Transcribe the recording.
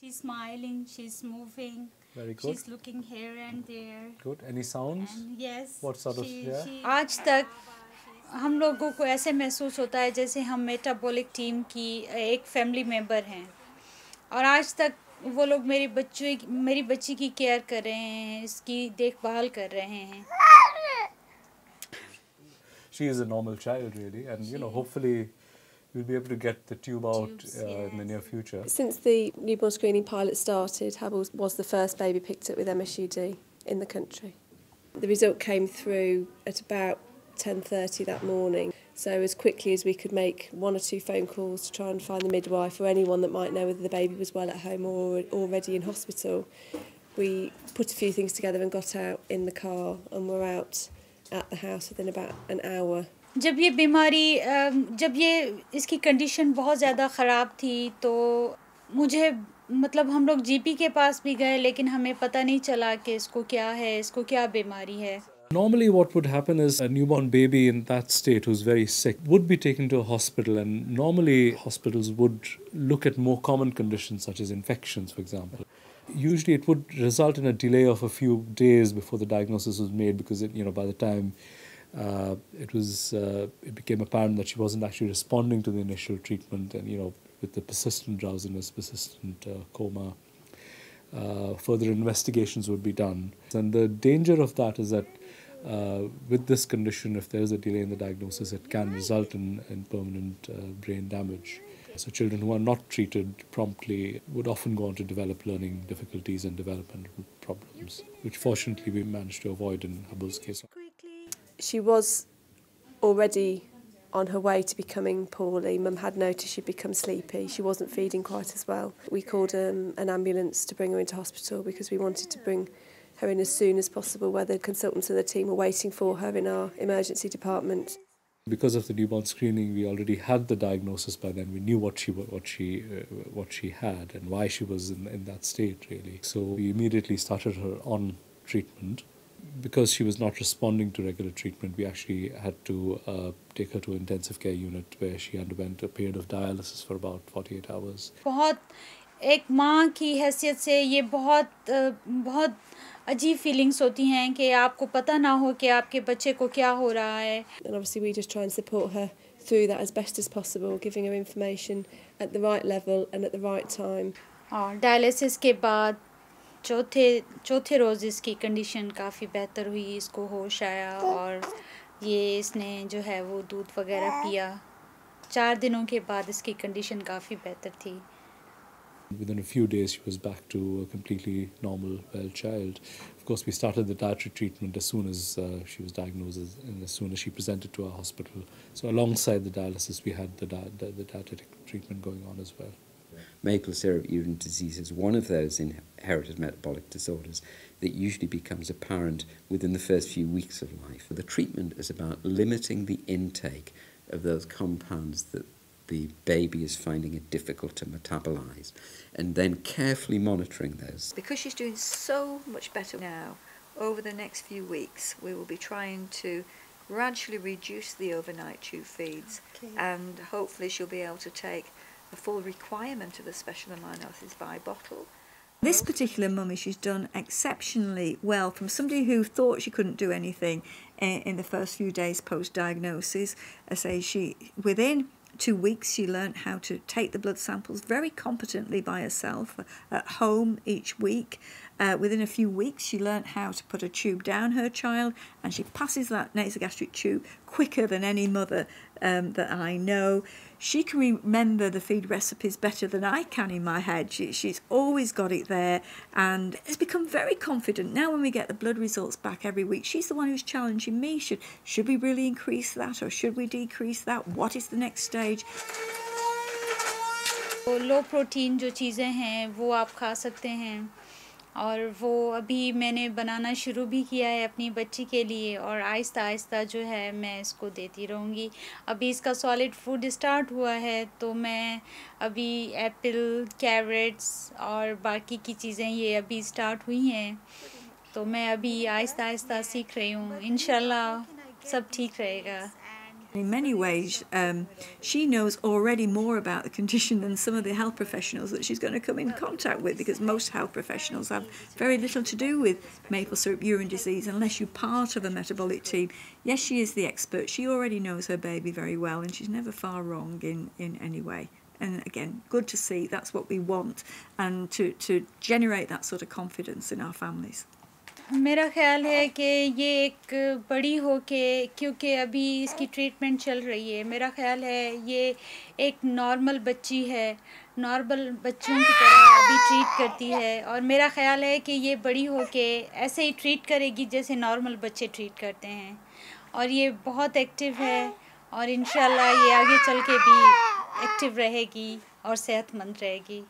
She's smiling, she's moving, Very good. she's looking here and there. Good. Any sounds? And yes, What sort she, of- yeah? she, आज तक हम लोगों को ऐसे महसूस होता है जैसे हम मेटाबॉलिक टीम की एक फैमिली मेंबर हैं और आज तक वो लोग मेरी बच्चों मेरी बच्ची की केयर कर रहे हैं इसकी देखभाल कर रहे हैं She is a normal child, really, and you know, hopefully, we'll be able to get the tube out Tubes, uh, in the near future. Since the newborn screening pilot started, Habul was the first baby picked up with MSUD in the country. The result came through at about 10.30 that morning. So as quickly as we could make one or two phone calls to try and find the midwife or anyone that might know whether the baby was well at home or already in hospital, we put a few things together and got out in the car and were out at the house within about an hour. जब ये बीमारी जब ये इसकी condition बहुत ज़्यादा ख़राब थी तो मुझे मतलब हम लोग जीपी के पास भी गए लेकिन हमें पता नहीं चला कि इसको क्या है इसको क्या बीमारी है Normally, what would happen is a newborn baby in that state who's very sick would be taken to a hospital, and normally hospitals would look at more common conditions such as infections, for example. Usually, it would result in a delay of a few days before the diagnosis was made because it, you know by the time uh, it was uh, it became apparent that she wasn't actually responding to the initial treatment, and you know with the persistent drowsiness, persistent uh, coma, uh, further investigations would be done. And the danger of that is that uh, with this condition, if there is a delay in the diagnosis, it can result in, in permanent uh, brain damage. So, children who are not treated promptly would often go on to develop learning difficulties and developmental problems, which fortunately we managed to avoid in Habul's case. She was already on her way to becoming poorly. Mum had noticed she'd become sleepy. She wasn't feeding quite as well. We called um, an ambulance to bring her into hospital because we wanted to bring her in as soon as possible, where the consultants and the team were waiting for her in our emergency department. Because of the newborn screening, we already had the diagnosis by then. We knew what she what she uh, what she had and why she was in, in that state really. So we immediately started her on treatment Because she was not responding to regular treatment, we actually had to uh, take her to an intensive care unit where she underwent a period of dialysis for about 48 hours. बहुत एक माँ की हैसियत से ये बहुत अ, बहुत अजीब फीलिंग्स होती हैं कि आपको पता ना हो कि आपके बच्चे को क्या हो रहा है And obviously, we just try and support her through that as best as possible, giving her information at the right level and at the right time. और डायलिसिस के बाद चौथे चौथे रोज़ इसकी कंडीशन काफ़ी बेहतर हुई इसको होश आया और ये इसने जो है वो दूध वगैरह पिया चार दिनों के बाद इसकी कंडीशन काफ़ी बेहतर थी Within a few days, she was back to a completely normal, well child. Of course, we started the dietary treatment as soon as uh, she was diagnosed and as soon as she presented to our hospital. So, alongside the dialysis, we had the, di- the, the dietetic treatment going on as well. Maple syrup urine disease is one of those inherited metabolic disorders that usually becomes apparent within the first few weeks of life. The treatment is about limiting the intake of those compounds that the baby is finding it difficult to metabolize and then carefully monitoring those. Because she's doing so much better now, over the next few weeks, we will be trying to gradually reduce the overnight tube feeds and hopefully she'll be able to take the full requirement of a special acids by bottle. This particular mummy, she's done exceptionally well from somebody who thought she couldn't do anything in, the first few days post diagnosis. I say she, within two weeks, she learnt how to take the blood samples very competently by herself at home each week. Uh, within a few weeks, she learnt how to put a tube down her child, and she passes that nasogastric tube quicker than any mother um, that I know. She can remember the feed recipes better than I can in my head. She, she's always got it there and has become very confident. Now, when we get the blood results back every week, she's the one who's challenging me. Should, should we really increase that or should we decrease that? What is the next stage? तो लो protein जो चीज़ें हैं वो आप खा सकते हैं और वो अभी मैंने बनाना शुरू भी किया है अपनी बच्ची के लिए और आहिस्ता आहिस्ता जो है मैं इसको देती रहूँगी। अभी इसका सॉलिड फ़ूड स्टार्ट हुआ है तो मैं अभी एप्पल कैरेट्स और बाकी की चीज़ें ये अभी स्टार्ट हुई हैं। तो मैं अभी आहिस्ता आहिस्ता सीख रही हूँ। इंशाल्लाह सब ठीक रहेगा। In many ways, um, she knows already more about the condition than some of the health professionals that she's going to come in contact with because most health professionals have very little to do with maple syrup urine disease unless you're part of a metabolic team. Yes, she is the expert. She already knows her baby very well and she's never far wrong in, in any way. And again, good to see that's what we want and to, to generate that sort of confidence in our families. मेरा ख़्याल है कि ये एक बड़ी हो के क्योंकि अभी इसकी ट्रीटमेंट चल रही है। मेरा ख़्याल है ये एक नॉर्मल बच्ची है। नॉर्मल बच्चों की तरह अभी ट्रीट करती है। और मेरा ख़्याल है कि ये बड़ी हो के ऐसे ही ट्रीट करेगी जैसे नॉर्मल बच्चे ट्रीट करते हैं। और ये बहुत एक्टिव है और इन ये आगे चल के भी एक्टिव रहेगी और सेहतमंद रहेगी।